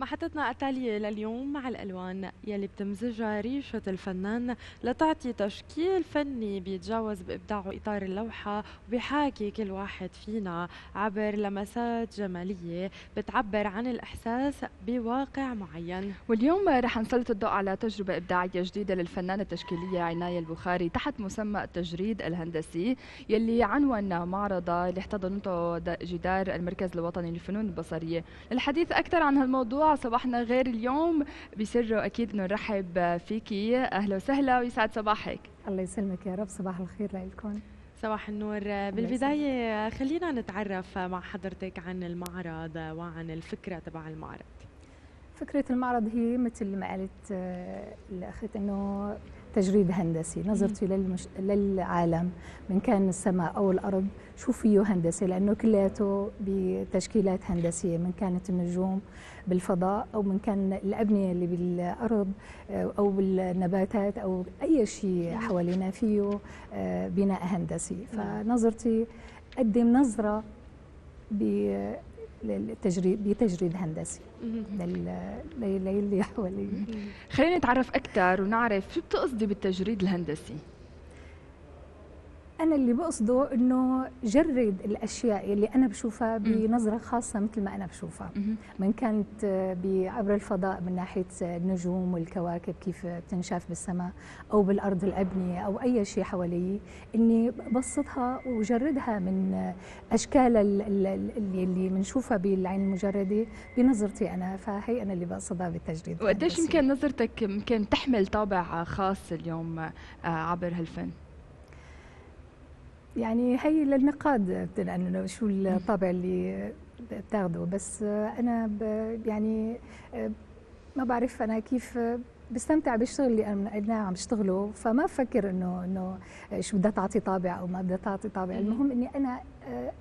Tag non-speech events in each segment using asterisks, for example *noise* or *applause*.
محطتنا التالية لليوم مع الألوان يلي بتمزجها ريشة الفنان لتعطي تشكيل فني بيتجاوز بإبداعه إطار اللوحة وبيحاكي كل واحد فينا عبر لمسات جمالية بتعبر عن الإحساس بواقع معين. واليوم رح نسلط الضوء على تجربة إبداعية جديدة للفنانة التشكيلية عناية البخاري تحت مسمى التجريد الهندسي يلي عنوان معرضها اللي احتضنته جدار المركز الوطني للفنون البصرية. للحديث أكثر عن هالموضوع صباحنا غير اليوم. بسره أكيد انه نرحب فيكي أهلا وسهلا ويسعد صباحك. الله يسلمك يا رب. صباح الخير لكم صباح النور. بالبداية خلينا نتعرف مع حضرتك عن المعرض وعن الفكرة تبع المعرض. فكرة المعرض هي مثل ما قالت آه، الأخت أنه تجريد هندسي. نظرتي للمش... للعالم من كان السماء أو الأرض شو فيه هندسي لأنه كلياته بتشكيلات هندسية من كانت النجوم بالفضاء أو من كان الأبنية اللي بالأرض آه، أو بالنباتات أو أي شيء حوالينا فيه آه، بناء هندسي. فنظرتي قدم نظرة للتجريد بتجريد هندسي. للي حوالي خلينا نتعرف أكثر ونعرف شو بتقصدي بالتجريد الهندسي؟ أنا اللي بقصده إنه جرد الأشياء اللي أنا بشوفها بنظرة خاصة مثل ما أنا بشوفها. من كانت عبر الفضاء من ناحية النجوم والكواكب كيف بتنشاف بالسماء أو بالأرض الأبنية أو أي شيء حوالي إني بسطها وجردها من أشكال اللي اللي بنشوفها بالعين المجردة بنظرتي أنا. فهي أنا اللي بقصدها بالتجريد وقديش يمكن نظرتك يمكن تحمل طابع خاص اليوم آه، عبر هالفن؟ يعني هي للنقاد إنه شو الطابع اللي بتاخده. بس أنا يعني ما بعرف أنا كيف بستمتع بالشغل اللي أنا عم بشتغله فما بفكر إنه إنه شو بدها تعطي طابع أو ما بدها تعطي طابع. المهم إني أنا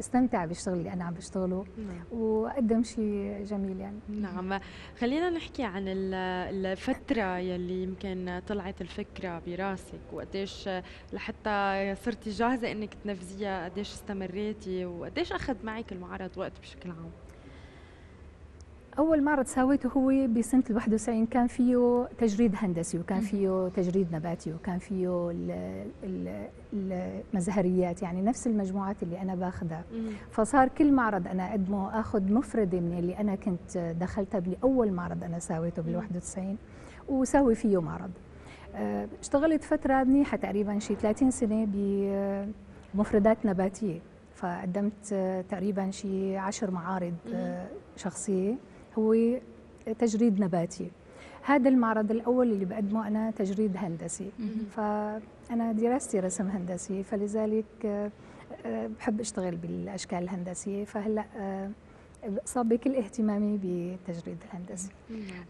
استمتع بالشغل اللي أنا عم بشتغله نعم. وأقدم شيء جميل يعني. نعم. خلينا نحكي عن الفترة يلي يمكن طلعت الفكرة براسك وقديش لحتى صرتي جاهزة إنك تنفذيها قديش استمريتي وقديش أخذ معك المعرض وقت بشكل عام؟ أول معرض سويته هو بسنة ال 91 كان فيه تجريد هندسي وكان فيه تجريد نباتي وكان فيه المزهريات يعني نفس المجموعات اللي أنا باخذها. فصار كل معرض أنا أقدمه أخذ مفردة من اللي أنا كنت دخلتها بأول معرض أنا سويته بال 91 وسوي فيه معرض. آه، اشتغلت فترة منيحة تقريبا شي 30 سنة بمفردات نباتية. فقدمت تقريبا شي عشر معارض آه، شخصية. هو تجريد نباتي. هذا المعرض الأول اللي بقدمه أنا تجريد هندسي. فأنا دراستي رسم هندسي فلذلك آه، بحب أشتغل بالأشكال الهندسية. فهلأ آه، صاب بكل اهتمامي بالتجريد الهندسي.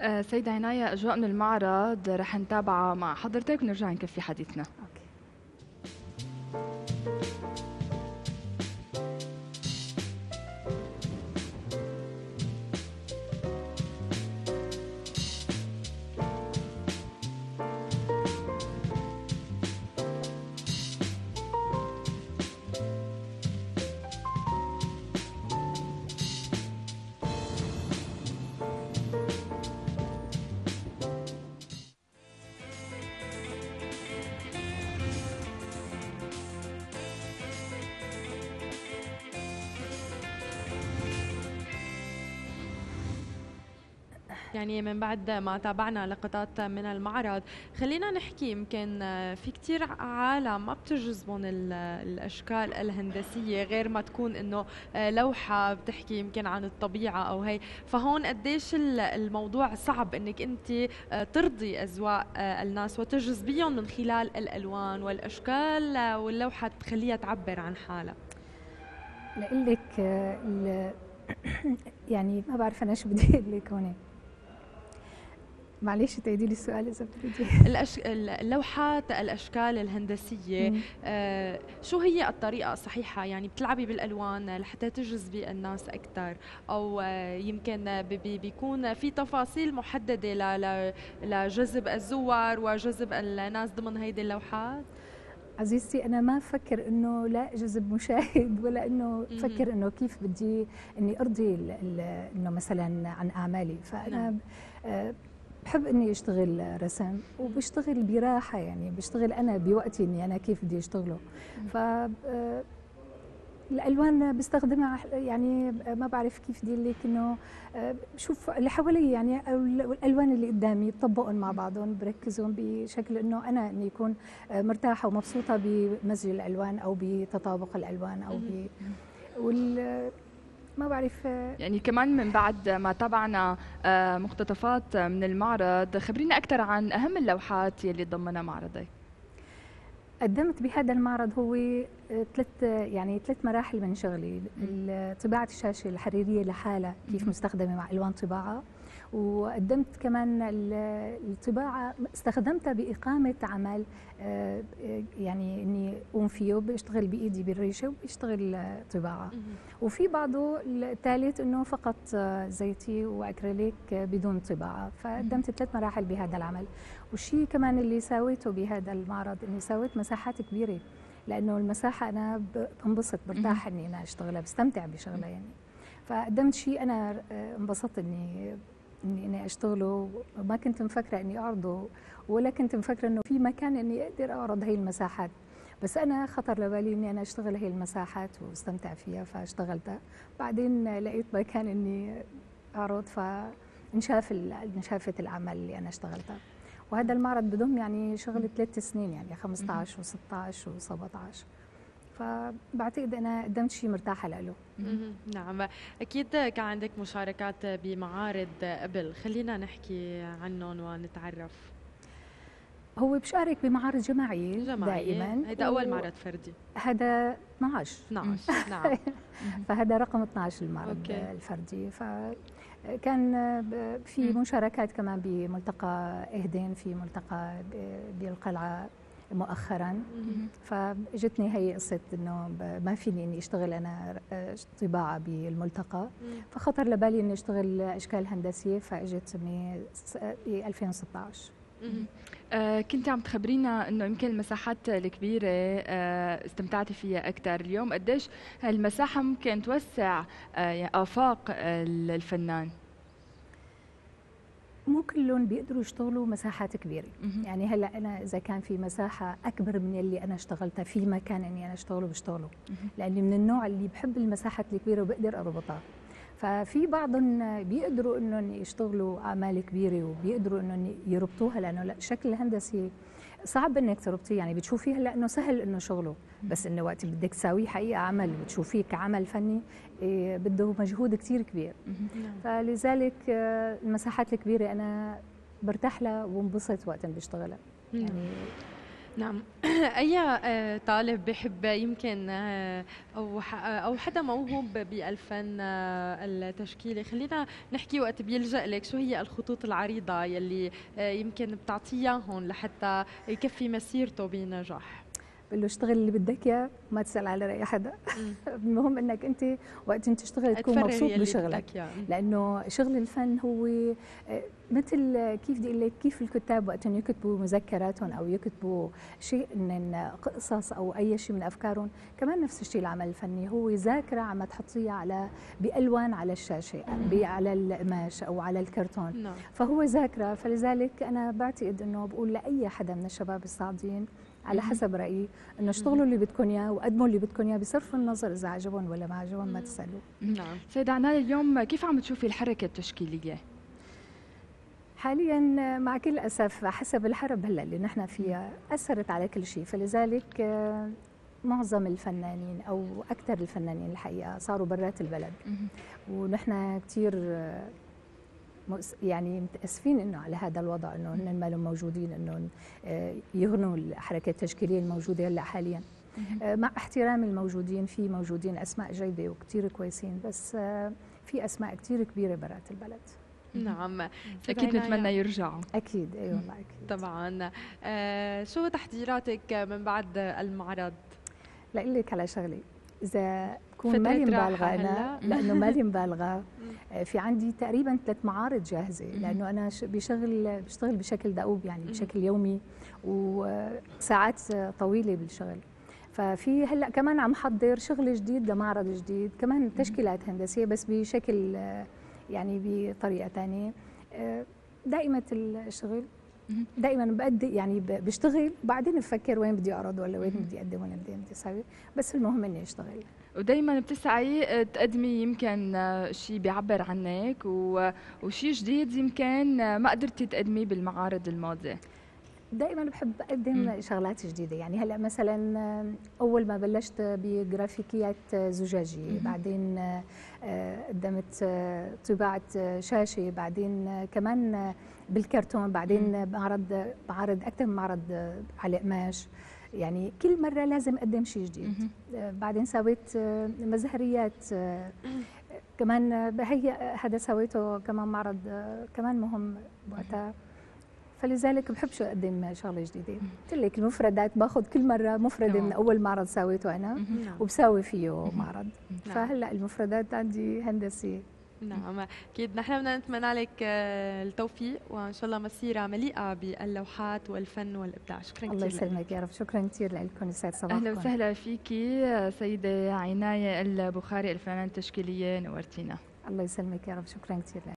آه سيدة عناية أجواء من المعرض رح نتابعها مع حضرتك ونرجع نكفي حديثنا. أوكي. يعني من بعد ما تابعنا لقطات من المعرض. خلينا نحكي يمكن في كتير عالم ما بتجذبهم الأشكال الهندسية غير ما تكون إنه لوحة بتحكي يمكن عن الطبيعة أو هي. فهون قديش الموضوع صعب إنك أنت ترضي أذواق الناس وتجذبيهم من خلال الألوان والأشكال واللوحة تخليها تعبر عن حالها. لك *coughs* يعني ما بعرف أنا شو بدي أقول لك هون معلش تعيدي لي السؤال إذا بتريدي. *laughs* الأش... اللوحات الأشكال الهندسية آه شو هي الطريقة الصحيحة؟ يعني بتلعبي بالألوان لحتى تجذبي الناس أكثر أو آه يمكن بي بيكون في تفاصيل محددة ل... ل... لجذب الزوار وجذب الناس ضمن هيدي اللوحات؟ عزيزتي أنا ما بفكر إنه لا اجذب مشاهد *laughs* ولا إنه بفكر إنه كيف بدي إني أرضي إنه مثلا عن اعمالي فأنا نعم. بحب إني أشتغل رسم وبشتغل براحة يعني بشتغل أنا بوقتي إني أنا كيف بدي أشتغله. ف الألوان بستخدمها يعني ما بعرف كيف بدي لك انه بشوف اللي حوالي يعني الألوان اللي قدامي بطبقهم مع بعضهم بركزهم بشكل إنه أنا إني اكون آه، مرتاحة ومبسوطة بمزج الألوان أو بتطابق الألوان أو ب وال ما بعرف آه، يعني كمان من بعد ما تابعنا مقتطفات من المعرض خبرينا أكثر عن أهم اللوحات يلي ضمنها معرضك قدمت بهذا المعرض هو ثلاث يعني ثلاث مراحل من شغلي. طباعة الشاشة الحريرية لحالها كيف مستخدمة مع ألوان طباعة. وقدمت كمان الطباعة استخدمتها بإقامة عمل آه، يعني إني أقوم فيه بشتغل بإيدي بالريشة وبشتغل طباعة. وفي بعضه الثالث إنه فقط زيتي وأكريليك بدون طباعة. فقدمت ثلاث مراحل بهذا العمل. والشيء كمان اللي سويته بهذا المعرض إني سويت مساحات كبيرة لأنه المساحة أنا بنبسط برتاح إني أنا أشتغلها بستمتع بشغلها يعني. فقدمت شيء أنا آه، انبسطت إني اني إني اشتغله ما كنت مفكرة إني اعرضه ولا كنت مفكرة إنه في مكان إني أقدر أعرض هي المساحات. بس أنا خطر لبالي إني أنا أشتغل هي المساحات واستمتع فيها فاشتغلتها. بعدين لقيت مكان إني أعرض فانشاف انشافت الاعمال اللي أنا اشتغلتها. وهذا المعرض بضم يعني شغل ثلاث سنين يعني 15 و16 و17 فبعتقد أنا قدمت شيء مرتاحة له نعم. أكيد كان عندك مشاركات بمعارض قبل. خلينا نحكي عنهم ونتعرف. هو بشارك بمعارض جماعية, جماعية. دائما. هذا أول معرض فردي. هذا 12 12 *laughs* نعم. *laughs* فهذا رقم 12 المعرض أوكي. الفردي. فكان في مشاركات كمان بملتقى إهدين في ملتقى بالقلعة مؤخرا. فاجتني هي قصة إنه ما فيني إني أشتغل أنا آه، طباعة بالملتقى. فخطر لبالي إني أشتغل أشكال هندسية فإجت ب 2016 آه كنت عم تخبرينا إنه يمكن المساحات الكبيرة آه استمتعتي فيها أكثر اليوم قديش هالمساحة ممكن توسع آه آفاق الفنان؟ مو كلهم بيقدروا يشتغلوا مساحات كبيرة. يعني هلأ أنا إذا كان في مساحة أكبر من اللي أنا اشتغلتها في مكان إني أنا اشتغله بشتغله لأني من النوع اللي بحب المساحات الكبيرة وبقدر أربطها. ففي بعضهم بيقدروا إنهم يشتغلوا أعمال كبيرة وبيقدروا إنهم يربطوها لأنه الشكل الهندسي صعب إنك تربطيه يعني بتشوفيه هلأ إنه سهل إنه شغله. بس إنه وقت بدك تساويه حقيقة عمل وتشوفيه كعمل فني إيه بده مجهود كثير كبير. نعم. فلذلك آه، المساحات الكبيرة أنا برتاح لها وانبسط وقت بشتغلها. يعني نعم. *coughs* أي آه، طالب بحب يمكن آه، أو أو حدا موهوب بالفن التشكيلي خلينا نحكي وقت بيلجأ لك. شو هي الخطوط العريضة يلي يمكن بتعطيها هون لحتى يكفي مسيرته بنجاح؟ بقول له اشتغل اللي بدك إياه ما تسأل على رأي حدا. *laughs* المهم إنك أنت وقت أنت تشتغل تكون مبسوط بشغلك. لأنه شغل الفن هو آه، مثل كيف بدي أقول لك كيف الكتاب وقت يكتبوا مذكراتهم أو يكتبوا شيء من قصص أو أي شيء من أفكارهم كمان نفس الشيء العمل الفني. هو ذاكرة عم تحطيها على بألوان على الشاشة على القماش أو على الكرتون. نعم. فهو ذاكرة. فلذلك أنا بعتقد إنه بقول لأي حدا من الشباب الصاعدين على حسب رأيي إنه اشتغلوا اللي بدكم إياه وقدموا اللي بدكم إياه بصرف النظر إذا عجبهم ولا ما عجبهم ما تسالوا نعم. سيدة عنال اليوم كيف عم تشوفي الحركة التشكيلية؟ حاليا مع كل أسف حسب الحرب هلأ اللي نحن فيها أثرت على كل شيء. فلذلك آه، معظم الفنانين أو أكثر الفنانين الحقيقة صاروا برات البلد. ونحن كثير آه، يعني متأسفين إنه على هذا الوضع إنه هن ما لهم موجودين إنه آه، يغنوا الحركه التشكيلية الموجودة هلأ حاليا. آه، مع احترام الموجودين في موجودين أسماء جيدة وكثير كويسين بس آه، في أسماء كثير كبيرة برات البلد. نعم. أكيد نتمنى يرجعوا أكيد أي والله أكيد. طبعا. آه شو تحضيراتك من بعد المعرض؟ لاقول لك على شغله إذا تكون مالي مبالغة أنا؟ *laughs* لأنه مالي *laughs* مبالغة. آه، في عندي تقريبا ثلاث معارض جاهزة لأنه أنا بشغل بشتغل بشكل دؤوب يعني بشكل يومي وساعات طويلة بالشغل. ففي هلا كمان عم حضر شغل جديد لمعرض جديد كمان تشكيلات هندسية بس بشكل يعني بطريقة ثانية آه، دائمه الشغل دائما بأدي يعني بشتغل وبعدين بفكر وين بدي أعرض ولا وين بدي أقدم وين بدي أسوي. بس المهم إني أشتغل. ودائما بتسعي تقدمي يمكن شيء بيعبر عنك وشيء جديد يمكن ما قدرتي تقدميه بالمعارض الماضية. دائما بحب أقدم شغلات جديدة. يعني هلأ مثلا أول ما بلشت بجرافيكيات زجاجية بعدين آه، قدمت آه، طباعة شاشة بعدين كمان بالكرتون بعدين بعرض بعرض أكثر من معرض على قماش. يعني كل مرة لازم أقدم شيء جديد. آه، بعدين سويت مزهريات كمان هي هذا سويته كمان معرض كمان مهم وقتها. فلذلك بحب شو أقدم شغلة جديدة. قلت لك المفردات باخذ كل مرة مفرده من أول معرض سويته أنا. وبساوي فيه معرض. فهلأ المفردات عندي هندسية. نعم أكيد. نحن بدنا نتمنى لك آه، التوفيق وإن شاء الله مسيرة مليئة باللوحات والفن والإبداع. شكرا كثير الله يسلمك يا رب. شكرا كثير لكم يسعد صباحكم. أهلا وسهلا فيكي سيدة عنايه البخاري الفنانه التشكيلية نورتينا. الله يسلمك يا رب. شكرا كثير